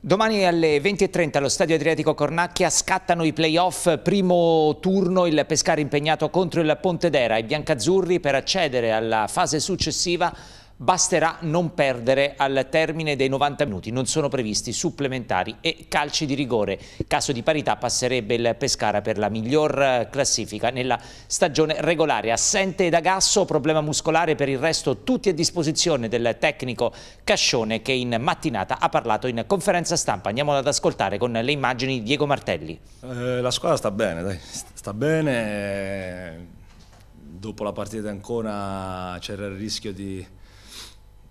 Domani alle 20.30 allo Stadio Adriatico Cornacchia scattano i playoff, primo turno il Pescara impegnato contro il Pontedera. I biancazzurri per accedere alla fase successiva Basterà non perdere al termine dei 90 minuti, non sono previsti supplementari e calci di rigore. Caso di parità passerebbe il Pescara per la miglior classifica nella stagione regolare. Assente da Gasso, problema muscolare per il resto tutti a disposizione del tecnico Cascione che in mattinata ha parlato in conferenza stampa. Andiamo ad ascoltare con le immagini di Diego Martelli. Eh, la squadra sta bene, dai. sta bene. Dopo la partita di Ancona c'era il rischio di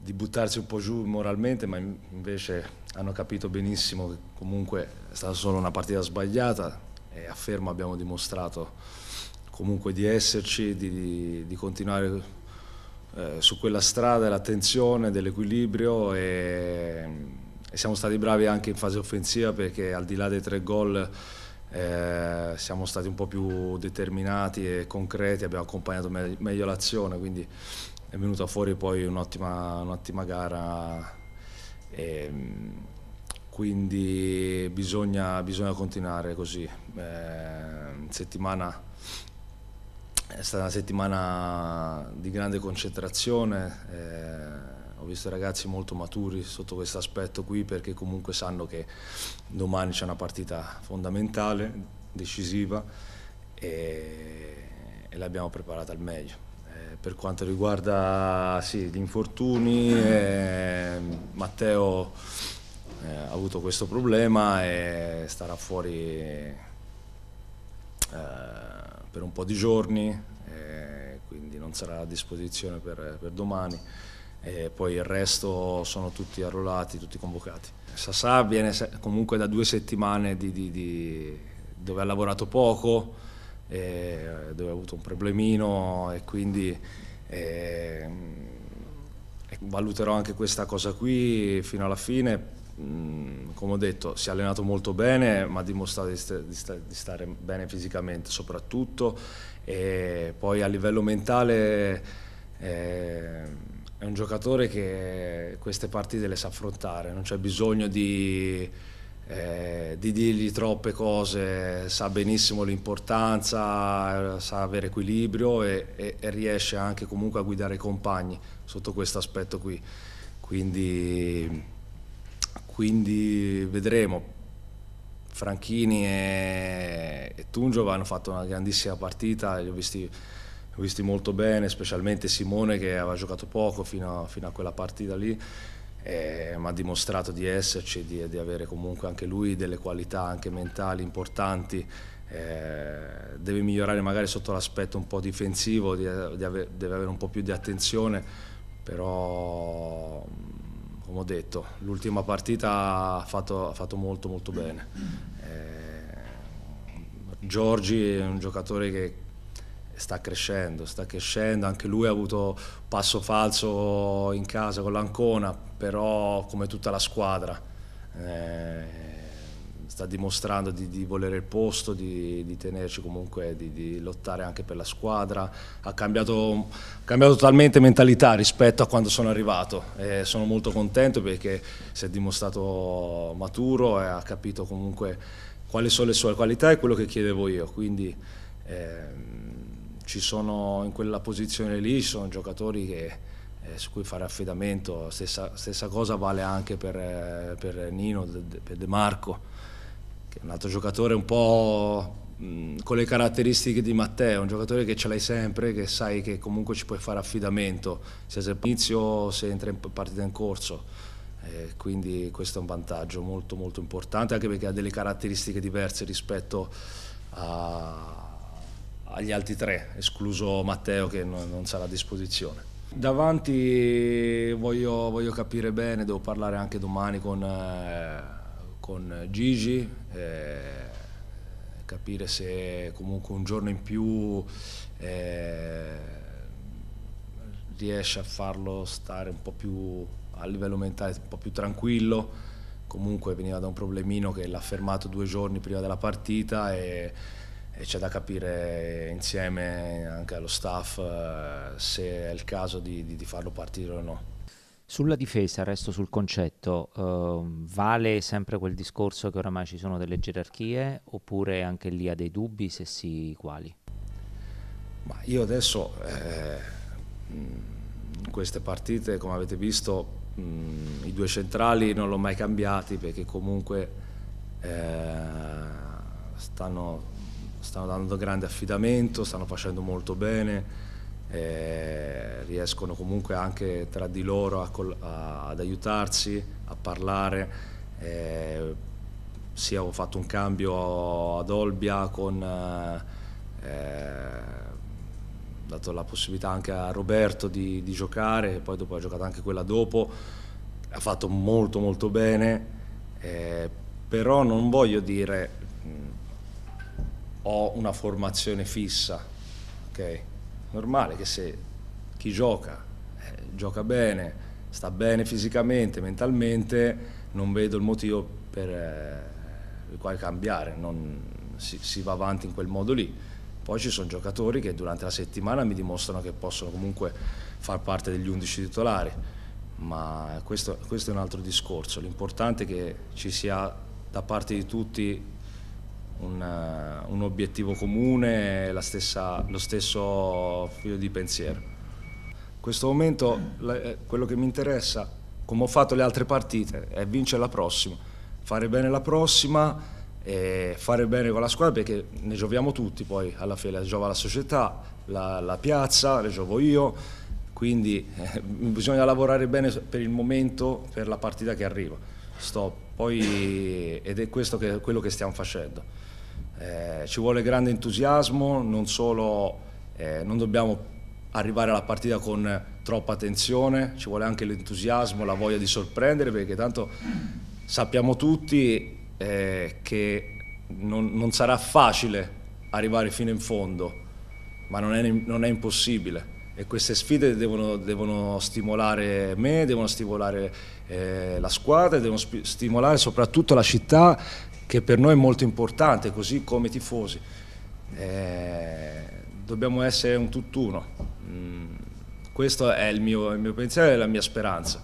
di buttarsi un po' giù moralmente, ma invece hanno capito benissimo che comunque è stata solo una partita sbagliata e a Fermo abbiamo dimostrato comunque di esserci, di, di, continuare eh, su quella strada dell'attenzione, dell'equilibrio e, e, siamo stati bravi anche in fase offensiva perché al di là dei tre gol eh, siamo stati un po' più determinati e concreti, abbiamo accompagnato me meglio l'azione, quindi è venuta fuori poi un'ottima un gara. E quindi bisogna, bisogna continuare così. Eh, settimana, è stata una settimana di grande concentrazione, eh, ho visto ragazzi molto maturi sotto questo aspetto qui perché comunque sanno che domani c'è una partita fondamentale, decisiva e, e l'abbiamo preparata al meglio per quanto riguarda sì, gli infortuni, eh, Matteo eh, ha avuto questo problema e starà fuori eh, per un po' di giorni, quindi non sarà a disposizione per, per domani. E poi il resto sono tutti arruolati, tutti convocati. Sassà viene comunque da due settimane di, di, di, dove ha lavorato poco, dove ha avuto un problemino e quindi eh, valuterò anche questa cosa qui fino alla fine. Mm, come ho detto, si è allenato molto bene, ma ha dimostrato di, st di, st di stare bene fisicamente soprattutto e poi a livello mentale eh, è un giocatore che queste partite le sa affrontare, non c'è bisogno di eh, di dirgli troppe cose, sa benissimo l'importanza, sa avere equilibrio e, e, e, riesce anche comunque a guidare i compagni sotto questo aspetto qui. Quindi, quindi vedremo. Franchini e, e Tungio hanno fatto una grandissima partita, li ho visti, li ho visti molto bene, specialmente Simone che aveva giocato poco fino a, fino a quella partita lì eh, ma ha dimostrato di esserci, di, di, avere comunque anche lui delle qualità anche mentali importanti, eh, deve migliorare magari sotto l'aspetto un po' difensivo, di, di ave, deve avere un po' più di attenzione, però come ho detto, l'ultima partita ha fatto, ha fatto, molto molto bene. Eh, Giorgi è un giocatore che sta crescendo, sta crescendo, anche lui ha avuto passo falso in casa con l'Ancona, però come tutta la squadra eh, sta dimostrando di, di, volere il posto, di, di tenerci comunque, di, di, lottare anche per la squadra, ha cambiato, cambiato totalmente mentalità rispetto a quando sono arrivato. E sono molto contento perché si è dimostrato maturo e ha capito comunque quali sono le sue qualità e quello che chiedevo io, quindi eh, ci sono in quella posizione lì, ci sono giocatori che, eh, su cui fare affidamento, stessa, stessa cosa vale anche per, eh, per Nino, per De Marco, che è un altro giocatore un po' mh, con le caratteristiche di Matteo, un giocatore che ce l'hai sempre, che sai che comunque ci puoi fare affidamento, sia se inizio se entra in partita in corso. Eh, quindi questo è un vantaggio molto molto importante anche perché ha delle caratteristiche diverse rispetto a, agli altri tre, escluso Matteo che non, non sarà a disposizione. Davanti voglio, voglio, capire bene, devo parlare anche domani con, eh, con Gigi, eh, capire se comunque un giorno in più eh, riesce a farlo stare un po' più a livello mentale, un po' più tranquillo. Comunque veniva da un problemino che l'ha fermato due giorni prima della partita e e c'è da capire insieme anche allo staff eh, se è il caso di, di, di farlo partire o no. Sulla difesa, resto sul concetto, eh, vale sempre quel discorso che oramai ci sono delle gerarchie oppure anche lì ha dei dubbi, se sì, quali? Ma io adesso eh, in queste partite, come avete visto, mh, i due centrali non l'ho mai cambiati perché comunque eh, stanno, stanno dando grande affidamento, stanno facendo molto bene eh, riescono comunque anche tra di loro a, a, ad aiutarsi, a parlare. Eh, sì, ho fatto un cambio ad Olbia con eh, dato la possibilità anche a Roberto di, di, giocare, poi dopo ha giocato anche quella dopo, ha fatto molto molto bene, eh, però non voglio dire ho una formazione fissa, ok? normale che se chi gioca eh, gioca bene, sta bene fisicamente, mentalmente, non vedo il motivo per eh, il quale cambiare, non, si, si, va avanti in quel modo lì. Poi ci sono giocatori che durante la settimana mi dimostrano che possono comunque far parte degli 11 titolari, ma questo, questo è un altro discorso. L'importante è che ci sia da parte di tutti un, eh, un obiettivo comune, stessa, lo stesso filo di pensiero. In questo momento eh, quello che mi interessa, come ho fatto le altre partite, è vincere la prossima, fare bene la prossima fare bene con la squadra perché ne gioviamo tutti poi alla fine, giova la società, la, la piazza, le giovo io, quindi eh, bisogna lavorare bene per il momento, per la partita che arriva. Stop. Poi, ed è questo che, quello che stiamo facendo. Eh, ci vuole grande entusiasmo, non solo eh, non dobbiamo arrivare alla partita con troppa tensione, ci vuole anche l'entusiasmo, la voglia di sorprendere, perché tanto sappiamo tutti eh, che non, non, sarà facile arrivare fino in fondo, ma non è, non è impossibile. E queste sfide devono, devono, stimolare me, devono stimolare eh, la squadra, devono stimolare soprattutto la città che per noi è molto importante, così come tifosi. Eh, dobbiamo essere un tutt'uno. Mm, questo è il mio, il mio pensiero e la mia speranza.